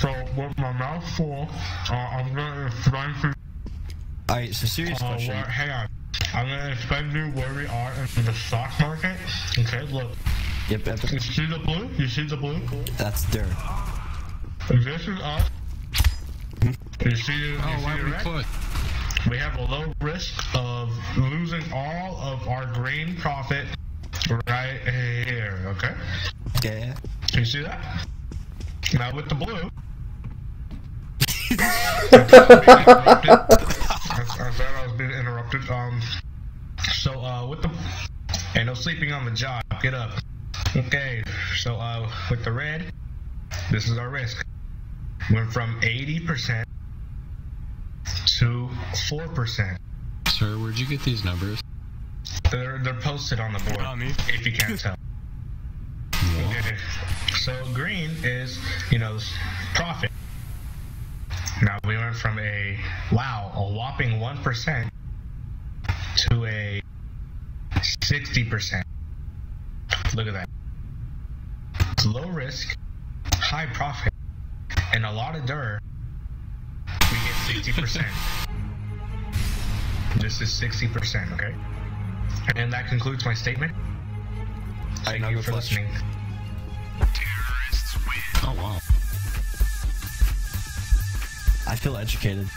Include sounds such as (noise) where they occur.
So with my mouth full, uh, I'm gonna explain to Alright, so serious uh, question. where, hang on. I'm gonna explain to you where we are in the stock market. Okay, look. Yep, yep, You see the blue? You see the blue? that's dirt. This is us. You see, you Oh, see why the would we red? put? We have a low risk of losing all of our grain profit right here, okay? Okay. You see that? Now with the blue. I, I thought I was being interrupted. Um, so uh, with the and no sleeping on the job. Get up. Okay. So uh, with the red, this is our risk. Went from 80% to 4%. Sir, where'd you get these numbers? They're they're posted on the board. Not me. If you can't tell. (laughs) Okay. So green is, you know, profit. Now we went from a wow, a whopping one percent to a sixty percent. Look at that. It's low risk, high profit, and a lot of dirt. We get sixty percent. (laughs) This is sixty percent, okay? And that concludes my statement. Thank you for flush. listening. I feel educated.